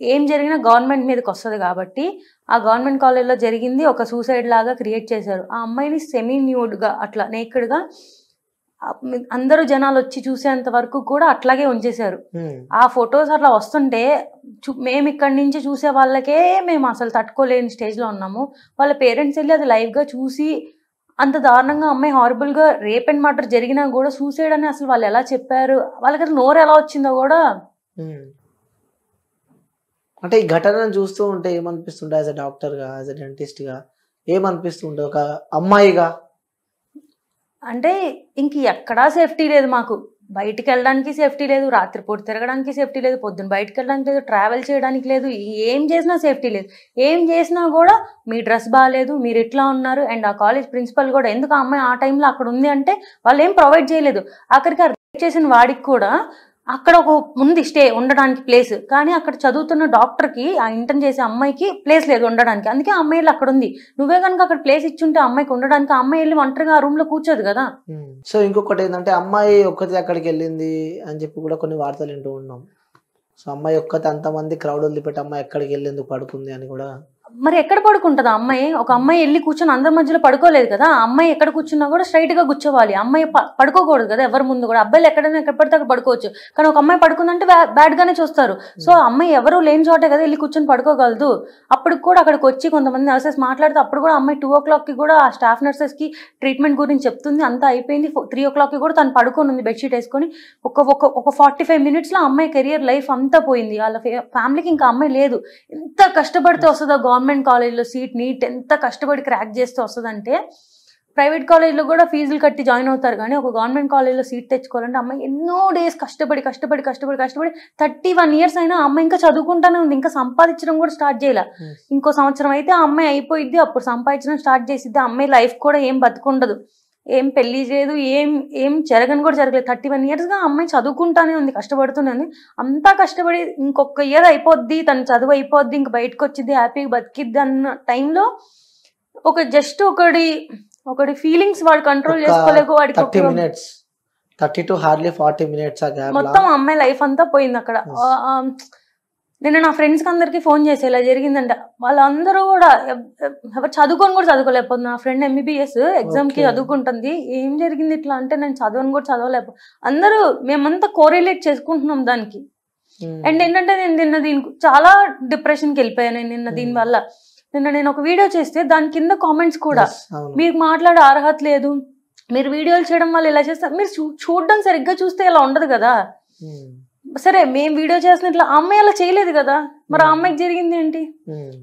ఏం జరిగినా గవర్నమెంట్ మీదకి వస్తుంది కాబట్టి ఆ గవర్నమెంట్ కాలేజ్లో జరిగింది ఒక సూసైడ్ లాగా క్రియేట్ చేశారు. ఆ అమ్మాయిని సెమీ న్యూడ్గా అట్లా నేకెడ్గా అందరూ జనాలు వచ్చి చూసేంత వరకు కూడా అట్లాగే ఉంచేశారు. ఆ ఫొటోస్ అట్లా వస్తుంటే మేము ఇక్కడి నుంచి చూసే వాళ్ళకే మేము అసలు తట్టుకోలేని స్టేజ్లో ఉన్నాము. వాళ్ళ పేరెంట్స్ వెళ్ళి అది లైవ్గా చూసి అంత దారుణంగా అమ్మాయి హారబుల్గా రేప్ అండ్ మర్డర్ జరిగినా కూడా సూసైడ్ అని అసలు వాళ్ళు ఎలా చెప్పారు? వాళ్ళకి అసలు నోరు ఎలా వచ్చిందో కూడా. అంటే ఈ ఘటనను చూస్తూ ఉంటే ఏమనిపిస్తుండే యాజ్ అ డాక్టర్గా యాజ్ అ డెంటిస్ట్గా ఏమనిపిస్తుంటే ఒక అమ్మాయిగా? అంటే ఇంక ఎక్కడా సేఫ్టీ లేదు మాకు. బయటికి వెళ్ళడానికి సేఫ్టీ లేదు రాత్రిపూట తిరగడానికి సేఫ్టీ లేదు పొద్దున్న బయటికి వెళ్ళడానికి లేదు ట్రావెల్ చేయడానికి లేదు ఏం చేసినా సేఫ్టీ లేదు. ఏం చేసినా కూడా మీ డ్రెస్ బాగాలేదు మీరు ఇట్లా ఉన్నారు అండ్ ఆ కాలేజ్ ప్రిన్సిపల్ కూడా ఎందుకు ఆ అమ్మాయి ఆ టైంలో అక్కడ ఉంది అంటే వాళ్ళు ఏం ప్రొవైడ్ చేయలేదు. అక్కడికి రేప్ చేసిన వాడికి కూడా అక్కడ ఒక ఉంది స్టే ఉండడానికి ప్లేస్. కానీ అక్కడ చదువుతున్న డాక్టర్కి ఆ ఇంటర్న్ చేసే అమ్మాయికి ప్లేస్ లేదు ఉండడానికి. అందుకే ఆ అమ్మాయి అక్కడ ఉంది నువ్వే కనుక అక్కడ ప్లేస్ ఇచ్చుంటే అమ్మాయికి ఉండడానికి అమ్మాయి వెళ్ళి ఒంటరిగా ఆ రూమ్లో కూర్చోదు కదా. సో ఇంకొకటి ఏంటంటే అమ్మాయి ఒక్కటి అక్కడికి వెళ్ళింది అని చెప్పి కూడా కొన్ని వార్తలు వింటూ ఉన్నాం. సో అమ్మాయి ఒక్కతి అంతమంది క్రౌడ్ వదిలిపెట్టి అమ్మాయి ఎక్కడికి వెళ్ళేందుకు పడుకుంది అని కూడా మరి ఎక్కడ పడుకుంటుంది అమ్మాయి? ఒక అమ్మాయి వెళ్ళి కూర్చొని అందరి మధ్యలో పడుకోలేదు కదా అమ్మాయి ఎక్కడ కూర్చున్నా కూడా స్ట్రైట్గా కూర్చోవాలి. అమ్మాయి పడుకోకూడదు కదా ఎవరి ముందు కూడా. అబ్బాయిలు ఎక్కడైనా ఎక్కడ పడితే అక్కడ పడుకోవచ్చు. కానీ ఒక అమ్మాయి పడుకుందంటే బ్యాడ్ గానే చూస్తారు. సో అమ్మాయి ఎవరు లేని చోటే కదా వెళ్ళి కూర్చొని పడుకోగలదు. అప్పుడు కూడా అక్కడికి వచ్చి కొంతమంది నర్సెస్ మాట్లాడితే అప్పుడు కూడా అమ్మాయి టూ ఓ క్లాక్కి కూడా ఆ స్టాఫ్ నర్సెస్కి ట్రీట్మెంట్ గురించి చెప్తుంది. అంతా అయిపోయింది. త్రీ ఓ క్లాక్కి కూడా తను పడుకొని ఉంది బెడ్షీట్ వేసుకొని. ఒక ఒక ఒక ఫార్టీ ఫైవ్ మినిట్స్లో అమ్మాయి కెరియర్ లైఫ్ అంతా పోయింది. వాళ్ళ ఫ్యామిలీకి ఇంకా అమ్మాయి లేదు. ఎంత కష్టపడితే వస్తుందో గవర్నమెంట్ కాలేజ్లో సీట్ నీట్ ఎంత కష్టపడి క్రాక్ చేస్తే వస్తుందంటే ప్రైవేట్ కాలేజ్లో కూడా ఫీజులు కట్టి జాయిన్ అవుతారు కానీ ఒక గవర్నమెంట్ కాలేజ్లో సీట్ తెచ్చుకోవాలంటే అమ్మాయి ఎన్నో డేస్ కష్టపడి కష్టపడి కష్టపడి కష్టపడి థర్టీ వన్ ఇయర్స్ అయినా అమ్మాయి ఇంకా చదువుకుంటానే ఉంది. ఇంకా సంపాదించడం కూడా స్టార్ట్ చేయాల. ఇంకో సంవత్సరం అయితే ఆ అమ్మాయి అయిపోయిద్ది. అప్పుడు సంపాదించడం స్టార్ట్ చేసిద్ది. అమ్మాయి లైఫ్ కూడా ఏం బతుకుండదు. ఏం పెళ్ళి చేయదు ఏం ఏం జరగని కూడా జరగలేదు. థర్టీ వన్ ఇయర్స్గా అమ్మాయి చదువుకుంటానే ఉంది కష్టపడుతూనే ఉంది. అంతా కష్టపడి ఇంకొక ఇయర్ అయిపోద్ది తన చదువు అయిపోద్ది ఇంక బయటకు వచ్చింది హ్యాపీగా బతికిద్ది అన్న టైంలో ఒక జస్ట్ ఒకటి ఒకటి ఫీలింగ్స్ వాడు కంట్రోల్ చేసుకోలేక వాడికి minutes thirty to hardly forty minutes మొత్తం అమ్మాయి లైఫ్ అంతా పోయింది అక్కడ. నేను నా ఫ్రెండ్స్కి అందరికి ఫోన్ చేసి ఇలా జరిగిందంట. వాళ్ళందరూ కూడా ఎవ్- ఎవ్- ఎవరు చదువుకొని కూడా చదువుకోలేకపోతుంది నా ఫ్రెండ్ ఎంబీబీఎస్ ఎగ్జామ్కి Okay. చదువుకుంటుంది. ఏం జరిగింది ఇట్లా అంటే నేను చదవని కూడా చదవలేకపో అందరూ మేమంతా కోరిలేట్ చేసుకుంటున్నాం దానికి. అండ్ ఏంటంటే నేను నిన్న దీని చాలా డిప్రెషన్కి వెళ్ళిపోయాను నేను నిన్న దీని Hmm. వల్ల. నిన్న నేను ఒక వీడియో చేస్తే దాని కింద కామెంట్స్ కూడా. మీకు మాట్లాడే అర్హత లేదు. మీరు వీడియోలు చేయడం వల్ల ఇలా చేస్తారు మీరు చూడడం సరిగ్గా చూస్తే ఇలా ఉండదు కదా. ఉమ్, సరే మేము వీడియో చేస్తున్న ఇట్లా అమ్మాయి అలా చేయలేదు కదా? మరి ఆ Hmm. అమ్మాయికి జరిగింది ఏంటి?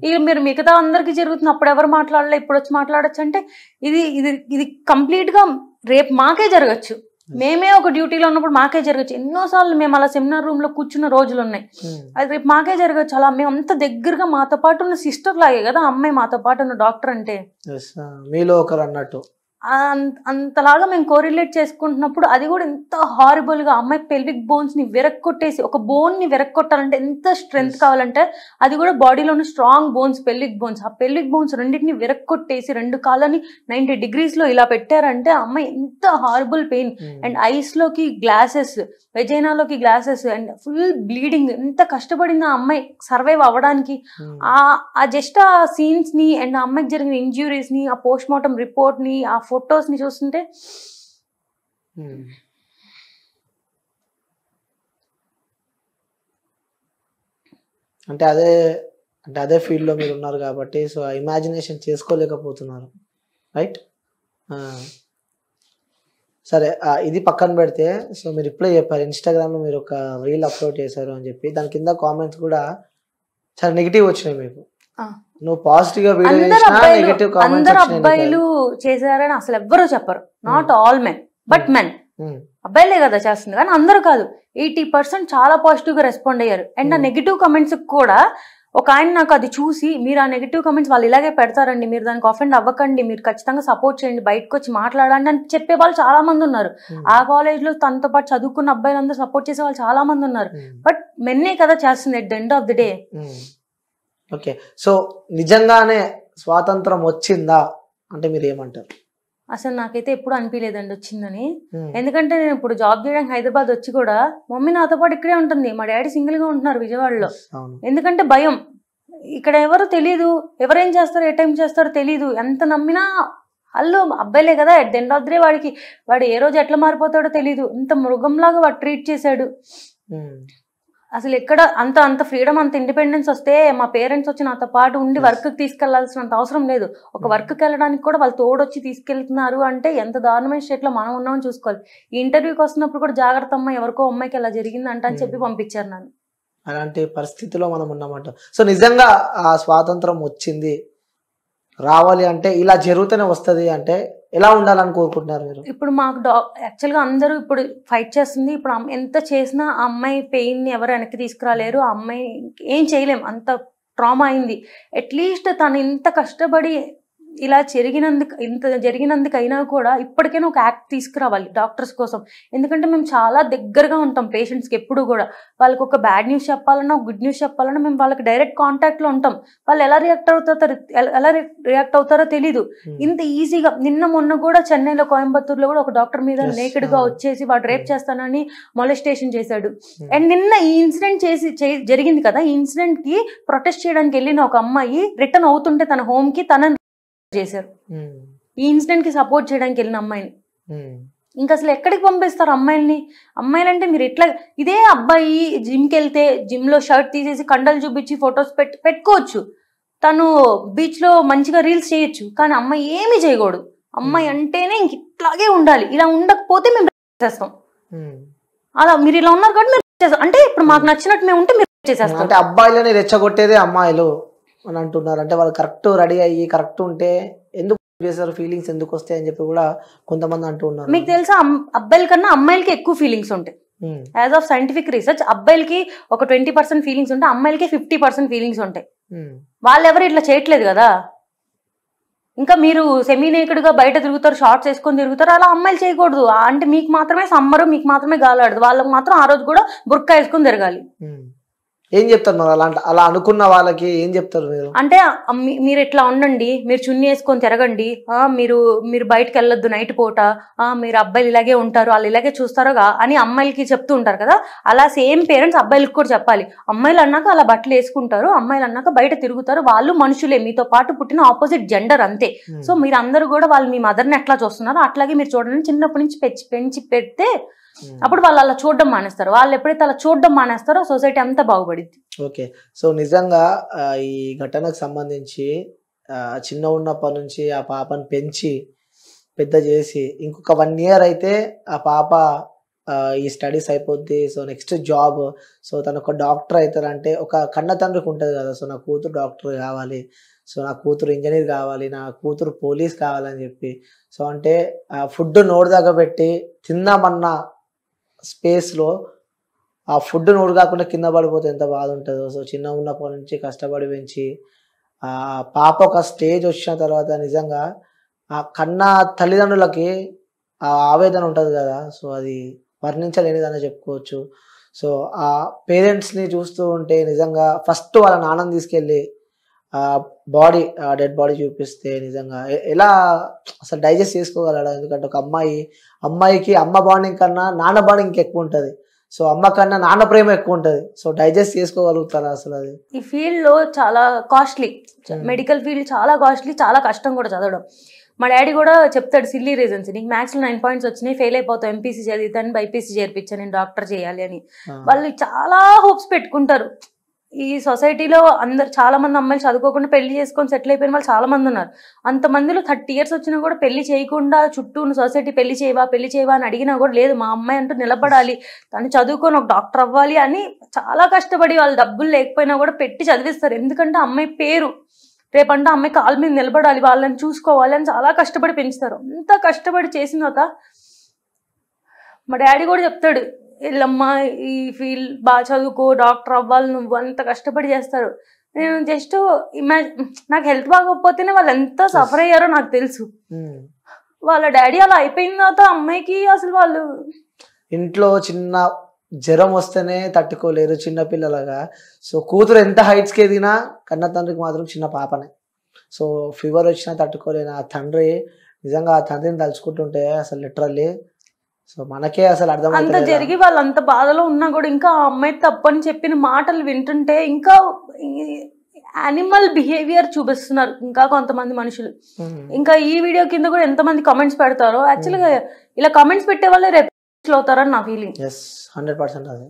ఇక మీరు మిగతా అందరికి జరుగుతుంది. అప్పుడు ఎవరు మాట్లాడలే ఇప్పుడు వచ్చి మాట్లాడొచ్చు అంటే ఇది ఇది ఇది కంప్లీట్గా రేపు మాకే జరగచ్చు. మేమే ఒక డ్యూటీలో ఉన్నప్పుడు మాకే జరగచ్చు. ఎన్నోసార్లు మేము అలా సెమినార్ రూమ్లో కూర్చున్న రోజులు ఉన్నాయి. అది రేపు మాకే జరగచ్చు. అలా మేము అంత దగ్గరగా మాతో పాటు ఉన్న సిస్టర్ లాగే కదా అమ్మాయి మాతో పాటు ఉన్న డాక్టర్ అంటే? మీలో ఒకరు అన్నట్టు. అంతలాగా మేము కోరిలేట్ చేసుకుంటున్నప్పుడు అది కూడా ఎంత హారబుల్గా అమ్మాయి పెల్విక్ బోన్స్ని విరక్కొట్టేసి ఒక బోన్ని విరక్కొట్టాలంటే ఎంత స్ట్రెంగ్త్. కావాలంటే అది కూడా బాడీలో ఉన్న స్ట్రాంగ్ బోన్స్ పెల్విక్ బోన్స్ ఆ పెల్విక్ బోన్స్ రెండింటిని విరక్కొట్టేసి రెండు కాళ్ళని నైన్టీ డిగ్రీస్లో ఇలా పెట్టారంటే ఆ అమ్మాయి ఎంత హారబుల్ పెయిన్ అండ్ ఐస్లోకి గ్లాసెస్ వెజైనాలోకి గ్లాసెస్ అండ్ ఫుల్ బ్లీడింగ్ ఎంత కష్టపడింది ఆ అమ్మాయి సర్వైవ్ అవ్వడానికి. ఉమ్, ఆ ఆ జస్ట్ ఆ సీన్స్ని అండ్ ఆ అమ్మాయికి జరిగిన ఇంజ్యూరీస్ని ఆ పోస్ట్ మార్టం రిపోర్ట్ని ఆ ఫొటోస్ని చూస్తుంటే ఉమ్. అంటే అదే అంటే అదే ఫీల్డ్లో మీరు ఉన్నారు కాబట్టి సో ఇమాజినేషన్ చేసుకోలేకపోతున్నారు రైట్ సరే ఇది పక్కన పెడితే సో మీరు ఇప్పుడే చెప్పారు ఇన్స్టాగ్రామ్లో మీరు ఒక రీల్ అప్లోడ్ చేశారు అని చెప్పి దాని కింద కామెంట్స్ కూడా చాలా నెగిటివ్ వచ్చినాయి మీకు. నువ్వు పాజిటివ్గా నెగిటివ్ అందరు అబ్బాయిలు చేశారని అసలు ఎవ్వరూ చెప్పరు. Not all men but. Men అబ్బాయిలే కదా చేస్తుంది కానీ అందరూ కాదు. ఎయిటీ పర్సెంట్ చాలా పాజిటివ్గా రెస్పాండ్ అయ్యారు. అండ్ ఆ. నెగిటివ్ కమెంట్స్ కూడా ఒక ఆయన నాకు అది చూసి మీరు ఆ నెగిటివ్ కమెంట్స్ వాళ్ళు ఇలాగే పెడతారండి మీరు దానికి అఫెండ్ అవ్వకండి మీరు ఖచ్చితంగా సపోర్ట్ చేయండి బయటకు వచ్చి మాట్లాడండి అని చెప్పే వాళ్ళు చాలా మంది ఉన్నారు. ఆ కాలేజ్లో తనతో పాటు చదువుకున్న అబ్బాయిలందరూ సపోర్ట్ చేసే వాళ్ళు చాలా మంది ఉన్నారు. బట్ మెన్నే కదా చేస్తుంది at the end of the day okay. So నిజంగానే స్వాతంత్రం వచ్చిందా? అంటే మీరు ఏమంటారు అసలు నాకైతే ఎప్పుడు అనిపించలేదండి వచ్చిందని. ఎందుకంటే నేను ఇప్పుడు జాబ్ చేయడానికి హైదరాబాద్ వచ్చి కూడా మమ్మీ నాతో పాటు ఇక్కడే ఉంటుంది. మా డాడీ సింగిల్గా ఉంటున్నారు విజయవాడలో. ఎందుకంటే భయం. ఇక్కడ ఎవరు తెలియదు ఎవరేం చేస్తారో ఏ టైం చేస్తారో తెలియదు ఎంత నమ్మినా అల్లు అబ్బాయిలే కదా. ఎట్ ఎండ్ ఆఫ్ డే వాడికి వాడు ఏ రోజు ఎట్లా మారిపోతాడో తెలియదు ఇంత మృగంలాగా వాడు ట్రీట్ చేశాడు. అసలు ఎక్కడ అంత అంత ఫ్రీడమ్ అంత ఇండిపెండెన్స్ వస్తే మా పేరెంట్స్ వచ్చి నాతో పాటు ఉండి Yes. వర్క్ తీసుకెళ్ళాల్సినంత అవసరం లేదు ఒక Hmm. వర్క్ వెళ్ళడానికి కూడా వాళ్ళు తోడొచ్చి తీసుకెళ్తున్నారు అంటే ఎంత దారుణమైన స్టేట్లో మనం ఉన్నామని చూసుకోవాలి ఈ ఇంటర్వ్యూకి వస్తున్నప్పుడు కూడా జాగ్రత్త అమ్మ ఎవరికో అమ్మాయికి ఇలా జరిగింది అంట అని చెప్పి Hmm. పంపించారు నన్ను అలాంటి పరిస్థితిలో మనం ఉన్నామంట సో నిజంగా ఆ స్వాతంత్రం వచ్చింది రావాలి అంటే ఇలా జరుగుతూనే వస్తుంది అంటే ఎలా ఉండాలని కోరుకుంటున్నారు మీరు? ఇప్పుడు మాకు డా యాక్చువల్గా అందరూ ఇప్పుడు ఫైట్ చేస్తుంది. ఇప్పుడు ఎంత చేసినా ఆ అమ్మాయి పెయిన్ని ఎవరు వెనక్కి తీసుకురాలేరు. ఆ అమ్మాయి ఏం చేయలేం. అంత ట్రామా అయింది. అట్లీస్ట్ తను ఇంత కష్టపడి ఇలా జరిగినందుకు ఇంత జరిగినందుకైనా కూడా ఇప్పటికైనా ఒక యాక్ట్ తీసుకురావాలి డాక్టర్స్ కోసం ఎందుకంటే మేము చాలా దగ్గరగా ఉంటాం పేషెంట్స్కి ఎప్పుడు కూడా వాళ్ళకి ఒక బ్యాడ్ న్యూస్ చెప్పాలన్నా గుడ్ న్యూస్ చెప్పాలన్నా మేము వాళ్ళకి డైరెక్ట్ కాంటాక్ట్లో ఉంటాం వాళ్ళు ఎలా రియాక్ట్ అవుతారో ఎలా రియాక్ట్ అవుతారో తెలీదు. ఇంత ఈజీగా నిన్న మొన్న కూడా చెన్నైలో కోయంబత్తూరులో కూడా ఒక డాక్టర్ మీద Yes, నేకెడ్గా అవును. వచ్చేసి వాడు రేప్. చేస్తానని మొలెస్టేషన్ చేశాడు. అండ్ నిన్న ఈ ఇన్సిడెంట్ చేసి చే- జరిగింది కదా ఈ ఇన్సిడెంట్కి ప్రొటెస్ట్ చేయడానికి వెళ్ళిన ఒక అమ్మాయి రిటర్న్ అవుతుంటే తన హోమ్కి తనని చేశారు. ఈ ఇన్సిడెంట్కి సపోర్ట్ చేయడానికి వెళ్ళిన అమ్మాయిని. ఇంకా అసలు ఎక్కడికి పంపిస్తారు అమ్మాయిల్ని? అమ్మాయిలంటే మీరు ఎట్లా ఇదే అబ్బాయి జిమ్కి వెళ్తే జిమ్లో షర్ట్ తీసేసి కండలు చూపించి ఫొటోస్ పెట్ పెట్టుకోవచ్చు. తను బీచ్లో మంచిగా రీల్స్ చేయొచ్చు. కానీ అమ్మాయి ఏమీ చేయకూడదు. అమ్మాయి అంటేనే ఇంక ఇట్లాగే ఉండాలి. ఇలా ఉండకపోతే మేము చేస్తాం. అలా మీరు ఇలా ఉన్నారు కాబట్టి అంటే ఇప్పుడు మాకు నచ్చినట్టు మేము ఉంటే మీరు చేసేస్తాం. అంటే అబ్బాయిలని రెచ్చగొట్టేదే అమ్మాయిలు. అని అంటున్నారు. అంటే వాళ్ళు కరెక్ట్ రెడీ అయ్యి కరెక్ట్ ఉంటే ఎందుకు చేస్తారు ఫీలింగ్స్ ఎందుకు వస్తాయి అని చెప్పి కూడా కొంతమంది అంటూ ఉన్నారు. మీకు తెలుసా? అబ్బాయిల కన్నా అమ్మాయిలకి ఎక్కువ ఫీలింగ్స్ ఉంటాయి. యాజ్ ఆఫ్ సైంటిఫిక్ రీసెర్చ్ అబ్బాయిలకి ఒక ట్వంటీ పర్సెంట్ ఫీలింగ్స్ ఉంటాయి అమ్మాయిలకి ఫిఫ్టీ పర్సెంట్ ఫీలింగ్స్ ఉంటాయి. వాళ్ళు ఎవరు ఇట్లా చేయట్లేదు కదా? ఇంకా మీరు సెమీ గా బయట తిరుగుతారు షార్ట్స్ వేసుకొని తిరుగుతారు అలా అమ్మాయిలు చేయకూడదు. అంటే మీకు మాత్రమే సమ్మరు మీకు మాత్రమే గాలాడదు వాళ్ళకి మాత్రం ఆ రోజు కూడా బుర్కా వేసుకొని తిరగాలి. ఏం చెప్తారు మరి అలా అలా అనుకున్న వాళ్ళకి ఏం చెప్తారు మీరు? అంటే మీరు ఇట్లా ఉండండి మీరు చున్నీ వేసుకొని తిరగండి ఆ, మీరు మీరు బయటకు వెళ్ళొద్దు నైట్ పూట ఆ, మీరు అబ్బాయిలు ఇలాగే ఉంటారు వాళ్ళు ఇలాగే చూస్తారుగా అని అమ్మాయిలకి చెప్తూ ఉంటారు కదా. అలా సేమ్ పేరెంట్స్ అబ్బాయిలకి కూడా చెప్పాలి. అమ్మాయిలు అన్నాక అలా బట్టలు వేసుకుంటారు అమ్మాయిలు అన్నాక బయట తిరుగుతారు. వాళ్ళు మనుషులే మీతో పాటు పుట్టిన ఆపోజిట్ జెండర్ అంతే. ఉమ్. సో మీరు అందరూ కూడా వాళ్ళు మీ మదర్ని ఎట్లా చూస్తున్నారో అట్లాగే మీరు చూడండి. చిన్నప్పటి నుంచి పెంచి పెంచి పెడితే. అప్పుడు వాళ్ళు అలా చూడడం మానేస్తారు. వాళ్ళు ఎప్పుడైతే అలా చూడడం మానేస్తారో సొసైటీ అంతా బాగుపడిద్ది. ఓకే. సో నిజంగా ఈ ఘటనకు సంబంధించి చిన్న ఉన్నప్పటి నుంచి ఆ పాపను పెంచి పెద్ద చేసి ఇంకొక వన్ ఇయర్ అయితే ఆ పాప ఈ స్టడీస్ అయిపోద్ది. సో నెక్స్ట్ జాబ్ సో తను ఒక డాక్టర్ అవుతారంటే ఒక కన్న తండ్రికి ఉంటుంది కదా సో నా కూతురు డాక్టర్ కావాలి సో నా కూతురు ఇంజనీర్ కావాలి నా కూతురు పోలీస్ కావాలని చెప్పి. సో అంటే ఫుడ్ నోరు దగ్గర పెట్టి తిందామన్న స్పేస్లో ఆ ఫుడ్ నోరు కాకుండా కింద పడిపోతే ఎంత బాధ ఉంటుందో సో చిన్న ఉన్నప్పటి నుంచి కష్టపడి పెంచి ఆ పాప ఒక స్టేజ్ వచ్చిన తర్వాత నిజంగా ఆ కన్న తల్లిదండ్రులకి ఆ ఆవేదన ఉంటుంది కదా. సో అది వర్ణించలేనిదని చెప్పుకోవచ్చు. సో ఆ పేరెంట్స్ని చూస్తూ ఉంటే నిజంగా ఫస్ట్ వాళ్ళ నాన్నని తీసుకెళ్ళి బాడీ ఆ డెడ్ బాడీ చూపిస్తే నిజంగా. ఎలా అసలు డైజెస్ట్ చేసుకోగలడా? ఎందుకంటే ఒక అమ్మాయి అమ్మాయికి అమ్మ బాండింగ్ కన్నా నాన్న బాండింగ్ ఇంకా ఎక్కువ ఉంటుంది. సో అమ్మ కన్నా నాన్న ప్రేమ ఎక్కువ ఉంటుంది. సో డైజెస్ట్ చేసుకోగలుగుతారా అసలు అది? ఈ ఫీల్డ్లో చాలా కాస్ట్లీ. మెడికల్ ఫీల్డ్ చాలా కాస్ట్లీ చాలా కష్టం కూడా చదవడం. మా డాడీ కూడా చెప్తాడు సిల్లీ రీజన్స్. నీకు మ్యాథ్స్లో నైన్ పాయింట్స్ వచ్చినాయి ఫెయిల్ అయిపోతావు. ఎంపీసీ చదివితాను బైపీసీ చేర్పించాను నేను డాక్టర్ చేయాలి అని. వాళ్ళు చాలా హోప్స్ పెట్టుకుంటారు. ఈ సొసైటీలో అందరు చాలా మంది అమ్మాయిలు చదువుకోకుండా పెళ్ళి చేసుకొని సెటిల్ అయిపోయిన వాళ్ళు చాలా మంది ఉన్నారు. అంతమందిలో థర్టీ ఇయర్స్ వచ్చినా కూడా పెళ్ళి చేయకుండా చుట్టూ ఉన్న సొసైటీ పెళ్ళి చేయవా పెళ్ళి చేయవా అని అడిగినా కూడా లేదు. మా అమ్మాయి అంటూ నిలబడాలి. తను చదువుకొని ఒక డాక్టర్ అవ్వాలి అని చాలా కష్టపడి వాళ్ళు డబ్బులు లేకపోయినా కూడా పెట్టి చదివిస్తారు. ఎందుకంటే అమ్మాయి పేరు రేపంటే అమ్మాయి కాళ్ళ మీద నిలబడాలి వాళ్ళని చూసుకోవాలి అని చాలా కష్టపడి పెంచుతారు. అంత కష్టపడి చేసిన తర్వాత మా డాడీ కూడా చెప్తాడు వీళ్ళమ్మా ఈ ఫీల్డ్ బాగా చదువుకో డాక్టర్ అవ్వాలి నువ్వు అంత కష్టపడి చేస్తారు. నేను జస్ట్ ఇమాజిన్ నాకు హెల్త్ బాగోకపోతేనే వాళ్ళు ఎంత సఫర్ అయ్యారో నాకు తెలుసు. వాళ్ళ డాడీ అలా అయిపోయిన తర్వాత అమ్మాయికి అసలు వాళ్ళు ఇంట్లో చిన్న జ్వరం వస్తేనే తట్టుకోలేరు చిన్న పిల్లలుగా. సో కూతురు ఎంత హైట్స్కి ఎదిగినా కన్న తండ్రికి మాత్రం చిన్న పాపనే. సో ఫీవర్ వచ్చినా తట్టుకోలేని ఆ తండ్రి నిజంగా ఆ తండ్రిని తలుచుకుంటుంటే అసలు లిటరల్లీ సో మనకే అసలు అంత అర్థం జరిగి వాళ్ళు అంత బాధలో ఉన్నా కూడా ఇంకా అమ్మాయి తప్పని చెప్పిన మాటలు వింటుంటే ఇంకా యానిమల్ బిహేవియర్ చూపిస్తున్నారు ఇంకా కొంతమంది మనుషులు. ఇంకా ఈ వీడియో కింద కూడా ఎంతమంది కామెంట్స్ పెడతారో యాక్చువల్గా ఇలా కామెంట్స్ పెట్టే వాళ్ళే రేపు అవుతారని నా ఫీలింగ్ హండ్రెడ్ పర్సెంట్ అది.